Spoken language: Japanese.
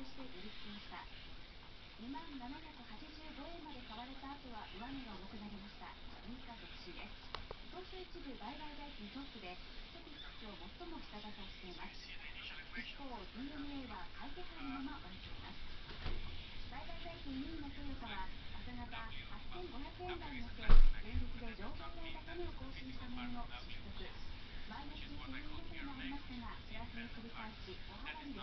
して下落ました2万785円まで買われた後は上値が重くなりました6日続伸です東証一部売買代金トップでセピックスを最も下支えしています一方 DNA は買い手配のまま終えています売買代金2位のトヨタは朝方8500円台に乗せ連日で上昇台高値を更新したものの失速マイナス1200円もありましたがプラスに繰り返し小幅に